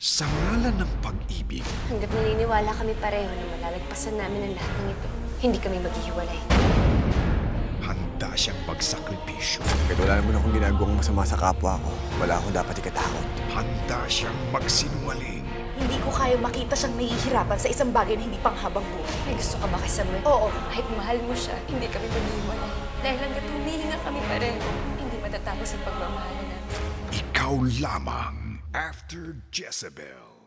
Sa ngalan ng pag-ibig, Hanggat naniniwala kami pareho na malalagpasan namin ang lahat ng ito, hindi kami maghihiwalay. handa siyang magsakripisyo. Kahit wala naman akong ginagawang masama sa kapwa ko, wala akong dapat ikatakot. Handa siyang magsinungaling. Hindi ko kaya makita siyang nahihirapan sa isang bagay na hindi panghabang buhay. May gusto ka ba kay Samuel? Oo. Kahit mahal mo siya, hindi kami maghihiwalay. Dahil hanggat humihinga kami pareho, hindi matatapos ang pagmamahalan namin. Ikaw lamang after Jezebel.